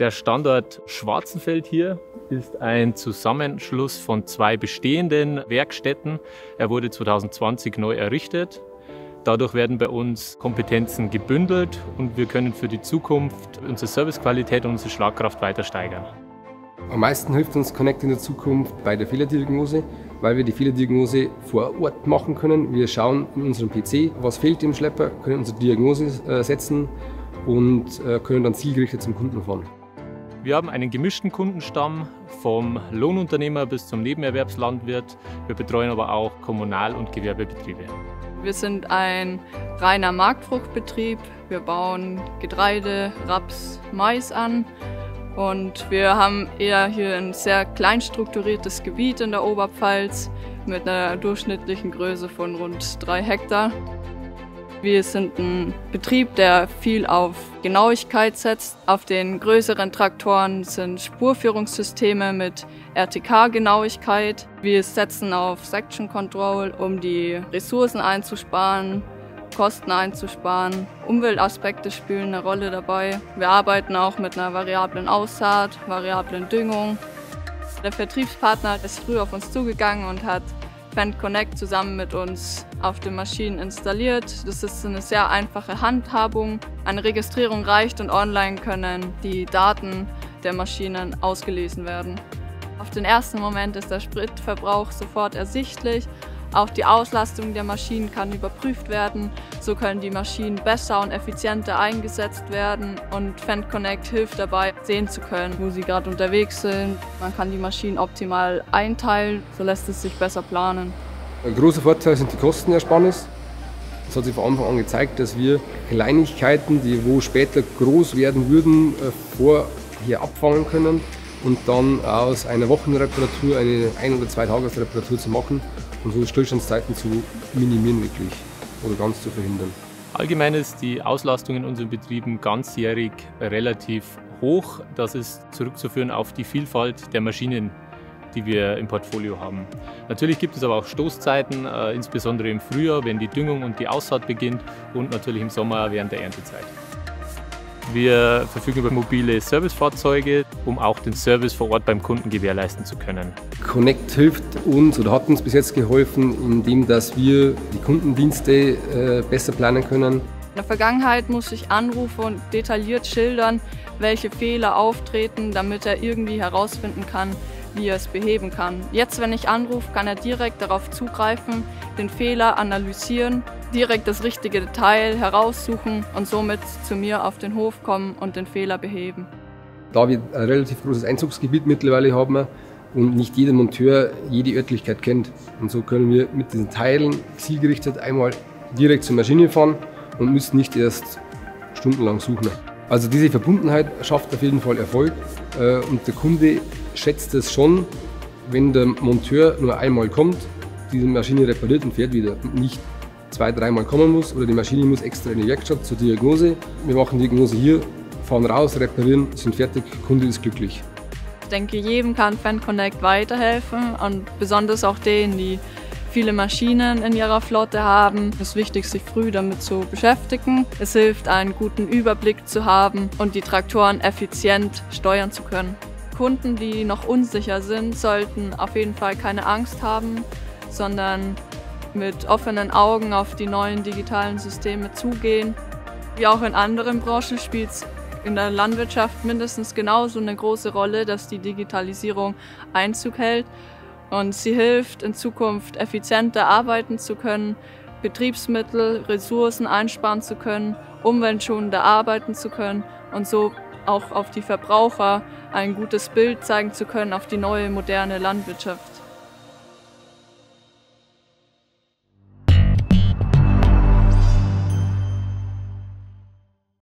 Der Standort Schwarzenfeld hier ist ein Zusammenschluss von zwei bestehenden Werkstätten. Er wurde 2020 neu errichtet. Dadurch werden bei uns Kompetenzen gebündelt und wir können für die Zukunft unsere Servicequalität und unsere Schlagkraft weiter steigern. Am meisten hilft uns Connect in der Zukunft bei der Fehlerdiagnose, weil wir die Fehlerdiagnose vor Ort machen können. Wir schauen in unserem PC, was fehlt dem Schlepper, können unsere Diagnose äh, setzen und äh, können dann zielgerichtet zum Kunden fahren. Wir haben einen gemischten Kundenstamm vom Lohnunternehmer bis zum Nebenerwerbslandwirt. Wir betreuen aber auch Kommunal- und Gewerbebetriebe. Wir sind ein reiner Marktfruchtbetrieb. Wir bauen Getreide, Raps, Mais an. Und wir haben eher hier ein sehr klein strukturiertes Gebiet in der Oberpfalz mit einer durchschnittlichen Größe von rund drei Hektar. Wir sind ein Betrieb, der viel auf Genauigkeit setzt. Auf den größeren Traktoren sind Spurführungssysteme mit RTK-Genauigkeit. Wir setzen auf Section Control, um die Ressourcen einzusparen, Kosten einzusparen. Umweltaspekte spielen eine Rolle dabei. Wir arbeiten auch mit einer variablen Aussaat, variablen Düngung. Der Vertriebspartner ist früh auf uns zugegangen und hat Fend Connect zusammen mit uns auf den Maschinen installiert. Das ist eine sehr einfache Handhabung. Eine Registrierung reicht und online können die Daten der Maschinen ausgelesen werden. Auf den ersten Moment ist der Spritverbrauch sofort ersichtlich auch die Auslastung der Maschinen kann überprüft werden. So können die Maschinen besser und effizienter eingesetzt werden und FendConnect hilft dabei, sehen zu können, wo sie gerade unterwegs sind. Man kann die Maschinen optimal einteilen, so lässt es sich besser planen. Ein großer Vorteil sind die Kostenersparnis. Es hat sich von Anfang an gezeigt, dass wir Kleinigkeiten, die wo später groß werden würden, äh, vorher abfangen können und dann aus einer Wochenreparatur eine ein- oder zwei Tagesreparatur zu machen und so Stillstandszeiten zu minimieren wirklich oder ganz zu verhindern. Allgemein ist die Auslastung in unseren Betrieben ganzjährig relativ hoch. Das ist zurückzuführen auf die Vielfalt der Maschinen, die wir im Portfolio haben. Natürlich gibt es aber auch Stoßzeiten, äh, insbesondere im Frühjahr, wenn die Düngung und die Aussaat beginnt und natürlich im Sommer während der Erntezeit. Wir verfügen über mobile Servicefahrzeuge, um auch den Service vor Ort beim Kunden gewährleisten zu können. Connect hilft uns oder hat uns bis jetzt geholfen, indem dass wir die Kundendienste äh, besser planen können. In der Vergangenheit muss ich anrufen und detailliert schildern, welche Fehler auftreten, damit er irgendwie herausfinden kann, wie er es beheben kann. Jetzt, wenn ich anrufe, kann er direkt darauf zugreifen, den Fehler analysieren, direkt das richtige Detail heraussuchen und somit zu mir auf den Hof kommen und den Fehler beheben. Da wir ein relativ großes Einzugsgebiet mittlerweile haben und nicht jeder Monteur jede Örtlichkeit kennt. Und so können wir mit diesen Teilen zielgerichtet einmal direkt zur Maschine fahren und müssen nicht erst stundenlang suchen. Also diese Verbundenheit schafft auf jeden Fall Erfolg äh, und der Kunde schätzt es schon, wenn der Monteur nur einmal kommt, diese Maschine repariert und fährt wieder. Nicht zwei, dreimal kommen muss oder die Maschine muss extra in die Werkstatt zur Diagnose. Wir machen die Diagnose hier, fahren raus, reparieren, sind fertig, Kunde ist glücklich. Ich denke, jedem kann FanConnect weiterhelfen und besonders auch denen, die viele Maschinen in ihrer Flotte haben. Es ist wichtig, sich früh damit zu beschäftigen. Es hilft, einen guten Überblick zu haben und die Traktoren effizient steuern zu können. Kunden, die noch unsicher sind, sollten auf jeden Fall keine Angst haben, sondern mit offenen Augen auf die neuen digitalen Systeme zugehen. Wie auch in anderen Branchen spielt es in der Landwirtschaft mindestens genauso eine große Rolle, dass die Digitalisierung Einzug hält. Und sie hilft in Zukunft effizienter arbeiten zu können, Betriebsmittel, Ressourcen einsparen zu können, umweltschonender arbeiten zu können und so auch auf die Verbraucher ein gutes Bild zeigen zu können auf die neue moderne Landwirtschaft.